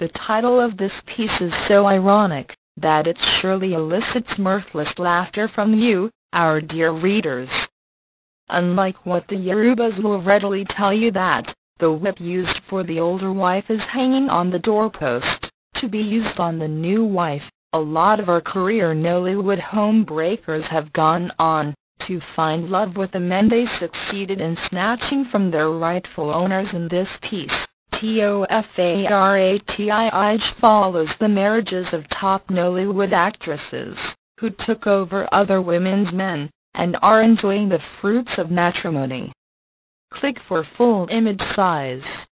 The title of this piece is so ironic that it surely elicits mirthless laughter from you, our dear readers. Unlike what the Yorubas will readily tell you that the whip used for the older wife is hanging on the doorpost, to be used on the new wife, a lot of our career Nollywood home breakers have gone on to find love with the men they succeeded in snatching from their rightful owners in this piece. TOFARATI follows the marriages of top Nollywood actresses, who took over other women's men, and are enjoying the fruits of matrimony. Click for full image size.